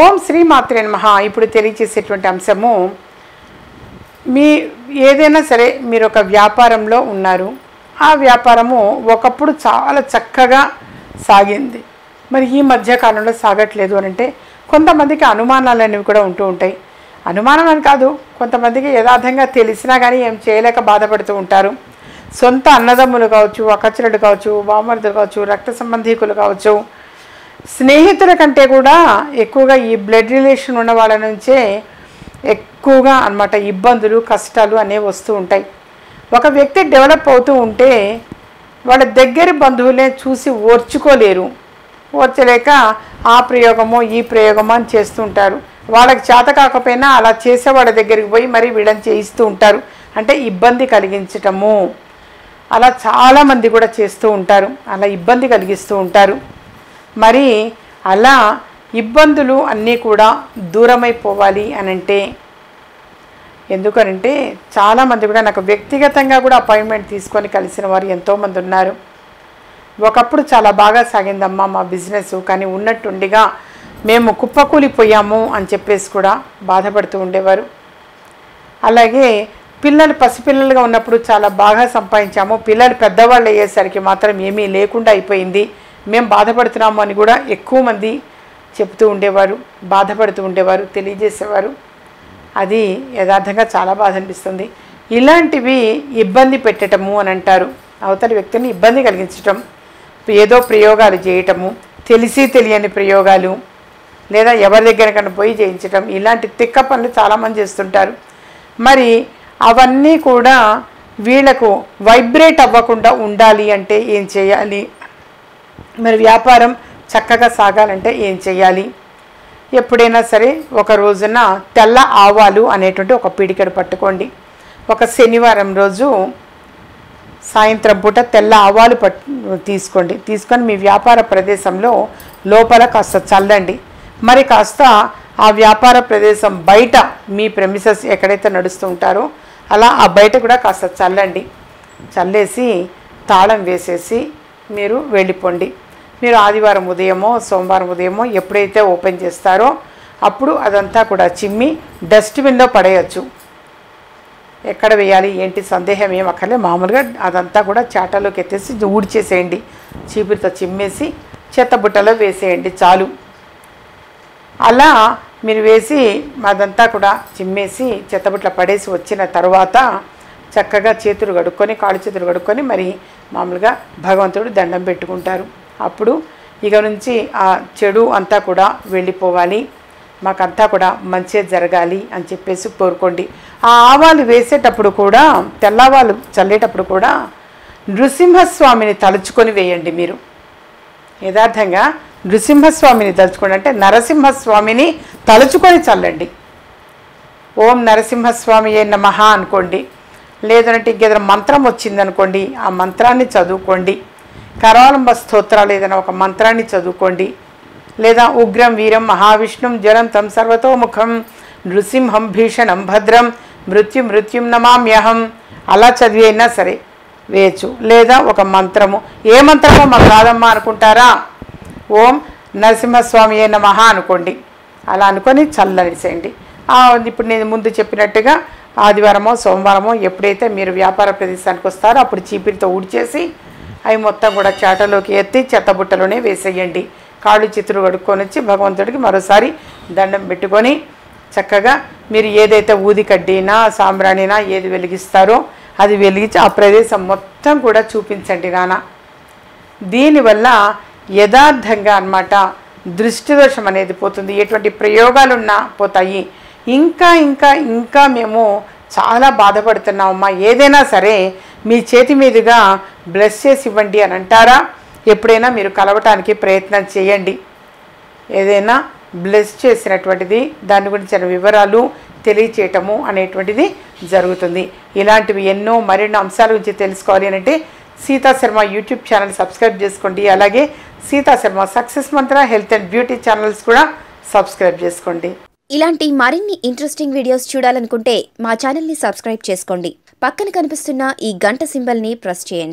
ఓం శ్రీ మాత్రే మహా ఇప్పుడు తెలియచేసేటువంటి అంశము మీ ఏదైనా సరే మీరు ఒక వ్యాపారంలో ఉన్నారు. ఆ వ్యాపారము ఒకప్పుడు చాలా చక్కగా సాగింది. మరి ఈ మధ్యకాలంలో సాగట్లేదు అని అంటే కొంతమందికి అనుమానాలు అనేవి కూడా ఉంటూ ఉంటాయి. అనుమానం అని కాదు కొంతమందికి యథార్థంగా తెలిసినా కానీ ఏం చేయలేక బాధపడుతూ ఉంటారు. సొంత అన్నదమ్ములు కావచ్చు అక్కచెల్లెలు కావచ్చు బామర్దులు కావచ్చు రక్త సంబంధీకులు కావచ్చు స్నేహితుల కంటే కూడా ఎక్కువగా ఈ బ్లడ్ రిలేషన్ ఉన్న వాళ్ళ నుంచే ఎక్కువగా అన్నమాట ఇబ్బందులు కష్టాలు అనేవి వస్తూ ఉంటాయి. ఒక వ్యక్తి డెవలప్ అవుతూ ఉంటే వాళ్ళ దగ్గర బంధువులే చూసి ఓర్చుకోలేరు. ఓర్చలేక ఆ ప్రయోగమో ఈ ప్రయోగమో అని చేస్తూ ఉంటారు. వాళ్ళకి చేత కాకపోయినా అలా చేసే వాళ్ళ దగ్గరికి పోయి మరి వీళ్ళని చేయిస్తూ ఉంటారు. అంటే ఇబ్బంది కలిగించటము. అలా చాలామంది కూడా చేస్తూ ఉంటారు. అలా ఇబ్బంది కలిగిస్తూ ఉంటారు. మరి అలా ఇబ్బందులు అన్నీ కూడా దూరమైపోవాలి అని అంటే ఎందుకనంటే చాలామంది కూడా నాకు వ్యక్తిగతంగా కూడా అపాయింట్మెంట్ తీసుకొని కలిసిన వారు ఎంతోమంది ఉన్నారు. ఒకప్పుడు చాలా బాగా సాగిందమ్మా మా బిజినెస్ కానీ ఉన్నట్టుండిగా మేము కుప్పకూలిపోయాము అని చెప్పేసి కూడా బాధపడుతూ ఉండేవారు. అలాగే పిల్లలు పసిపిల్లలుగా ఉన్నప్పుడు చాలా బాగా సంపాదించాము. పిల్లలు పెద్దవాళ్ళు అయ్యేసరికి మాత్రం ఏమీ లేకుండా అయిపోయింది. మేము బాధపడుతున్నాము అని కూడా ఎక్కువ మంది చెప్తూ ఉండేవారు బాధపడుతూ ఉండేవారు తెలియజేసేవారు. అది యథార్థంగా చాలా బాధ అనిపిస్తుంది. ఇలాంటివి ఇబ్బంది పెట్టటము అని అంటారు. అవతలి వ్యక్తిని ఇబ్బంది కలిగించటం ఏదో ప్రయోగాలు చేయటము తెలిసి తెలియని ప్రయోగాలు లేదా ఎవరి దగ్గర కన్నా పోయి చేయించటం ఇలాంటి తిక్క పనులు చాలామంది చేస్తుంటారు. మరి అవన్నీ కూడా వీళ్ళకు వైబ్రేట్ అవ్వకుండా ఉండాలి అంటే ఏం చేయాలి మరి వ్యాపారం చక్కగా సాగాలంటే ఏం చేయాలి ఎప్పుడైనా సరే ఒక రోజున తెల్ల ఆవాలు అనేటువంటి ఒక పిడికెడు పట్టుకోండి. ఒక శనివారం రోజు సాయంత్రం పూట తెల్ల ఆవాలు పట్టు తీసుకోండి. తీసుకొని మీ వ్యాపార ప్రదేశంలో లోపల కాస్త చల్లండి. మరి కాస్త ఆ వ్యాపార ప్రదేశం బయట మీ ప్రెమిసెస్ ఎక్కడైతే నడుస్తూ ఉంటారో అలా ఆ బయట కూడా కాస్త చల్లండి. చల్లేసి తాళం వేసేసి మీరు వెళ్ళిపోండి. మీరు ఆదివారం ఉదయమో సోమవారం ఉదయమో ఎప్పుడైతే ఓపెన్ చేస్తారో అప్పుడు అదంతా కూడా చిమ్మి డస్ట్బిన్లో పడేయచ్చు. ఎక్కడ వేయాలి ఏంటి సందేహం ఏం అక్కర్లే మామూలుగా అదంతా కూడా చాటలోకి ఎత్తేసి ఊడ్చేసేయండి. చీపురితో చిమ్మేసి చెత్తబుట్టలో వేసేయండి చాలు. అలా మీరు వేసి అదంతా కూడా చిమ్మేసి చెత్తబుట్ల పడేసి వచ్చిన తర్వాత చక్కగా చేతులు కడుక్కొని కాళ్ళు చేతులు కడుక్కొని మరి మామూలుగా భగవంతుడు దండం పెట్టుకుంటారు. అప్పుడు ఇక నుంచి ఆ చెడు అంతా కూడా వెళ్ళిపోవాలి. మాకంతా కూడా మంచి జరగాలి అని చెప్పేసి కోరుకోండి. ఆ ఆవాలు వేసేటప్పుడు కూడా తెల్లవాళ్ళు చల్లేటప్పుడు కూడా నృసింహస్వామిని తలుచుకొని వేయండి మీరు. యథార్థంగా నృసింహస్వామిని తలుచుకోండి. అంటే నరసింహస్వామిని తలుచుకొని చల్లండి. ఓం నరసింహస్వామి ఏ నమః అనుకోండి. లేదంటే ఇంకేదైనా మంత్రం వచ్చిందనుకోండి ఆ మంత్రాన్ని చదువుకోండి. కరాలంబ స్తోత్రాలు ఏదైనా ఒక మంత్రాన్ని చదువుకోండి. లేదా ఉగ్రం వీరం మహావిష్ణుం జ్వరంతం సర్వతోముఖం నృసింహం భీషణం భద్రం మృత్యు మృత్యుం నమామ్యహం. అలా చదివైనా సరే వేయచ్చు. లేదా ఒక మంత్రము. ఏ మంత్రమో మాకు కాదమ్మా అనుకుంటారా? ఓం నరసింహస్వామి ఏ నమః అనుకోండి. అలా అనుకొని చల్లనిసేయండి ఇప్పుడు నేను ముందు చెప్పినట్టుగా ఆదివారమో సోమవారమో ఎప్పుడైతే మీరు వ్యాపార ప్రదేశానికి వస్తారో అప్పుడు చీపిరితో ఊడ్చేసి అవి మొత్తం కూడా చాటలోకి ఎత్తి చెత్తబుట్టలోనే వేసేయండి. కాళ్ళు చిత్తులు కడుక్కొని వచ్చి భగవంతుడికి మరోసారి దండం పెట్టుకొని చక్కగా మీరు ఏదైతే ఊది కడ్డీనా సాంబ్రాణినా ఏది వెలిగిస్తారో అది వెలిగించి ఆ ప్రదేశం మొత్తం కూడా చూపించండి నాన్న దీనివల్ల యథార్థంగా అన్నమాట దృష్టి దోషం అనేది పోతుంది. ఎటువంటి ప్రయోగాలున్నా పోతాయి. ఇంకా ఇంకా ఇంకా మేము చాలా బాధపడుతున్నామమ్మా ఏదైనా సరే మీ చేతి మీదుగా బ్లెస్ చేసి ఇవ్వండి అని అంటారా? ఎప్పుడైనా మీరు కలవటానికి ప్రయత్నం చేయండి. ఏదైనా బ్లెస్ చేసినటువంటిది దాని గురించిన వివరాలు తెలియచేయటము అనేటువంటిది జరుగుతుంది. ఇలాంటివి ఎన్నో మరెన్నో అంశాల గురించి తెలుసుకోవాలి అని అంటే సీతాశర్మ యూట్యూబ్ ఛానల్ సబ్స్క్రైబ్ చేసుకోండి. అలాగే Sita Sharma success mantra health and beauty channels కూడా సబ్స్క్రైబ్ చేసుకోండి. ఇలాంటి మరిన్ని ఇంట్రెస్టింగ్ వీడియోస్ చూడాలనుకుంటే మా ఛానల్ని సబ్స్క్రైబ్ చేసుకోండి. పక్కన కనిపిస్తున్న ఈ గంట సింబల్ని ప్రెస్ చేయండి.